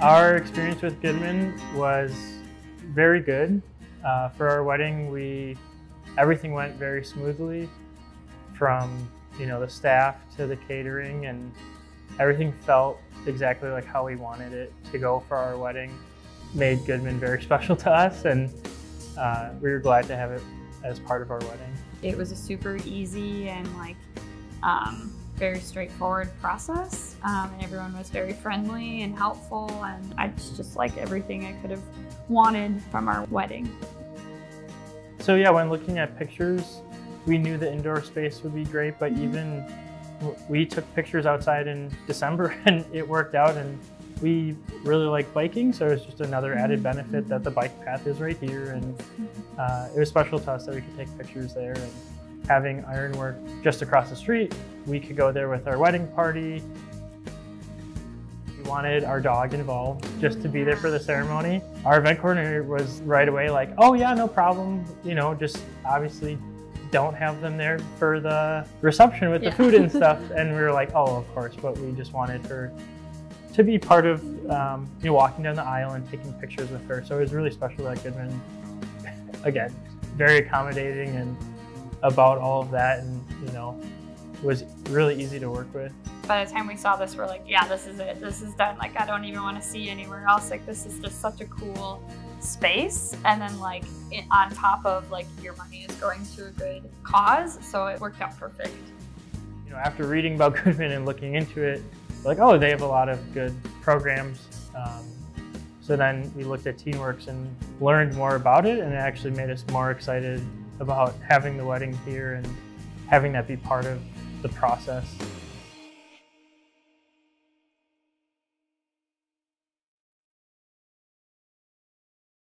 Our experience with Goodman was very good. Uh, for our wedding, we everything went very smoothly, from you know the staff to the catering, and everything felt exactly like how we wanted it to go for our wedding. Made Goodman very special to us, and uh, we were glad to have it as part of our wedding. It was a super easy and like um, very straightforward process, um, and everyone was very friendly and helpful, and I just, just like everything I could have wanted from our wedding. So yeah, when looking at pictures, we knew the indoor space would be great, but even we took pictures outside in December and it worked out and we really like biking, so it's just another added benefit that the bike path is right here and uh, it was special to us that we could take pictures there and having ironwork just across the street, we could go there with our wedding party. We wanted our dog involved just to be there for the ceremony. Our event coordinator was right away like, oh yeah, no problem, you know, just obviously don't have them there for the reception with Yeah. the food and stuff. and we were like, oh, of course, but we just wanted her to be part of, um, you know, walking down the aisle and taking pictures with her. So it was really special that Goodman, again, very accommodating and about all of that, and you know, was really easy to work with. By the time we saw this, we're like, yeah, this is it. This is done. Like, I don't even want to see anywhere else. Like, this is just such a cool space. And then, like, it, on top of like your money is going to a good cause, so it worked out perfect. you know, after reading about Goodman and looking into it, like, oh, they have a lot of good programs. Um, so then we looked at TeenWorks and learned more about it, and it actually made us more excited about having the wedding here and having that be part of the process.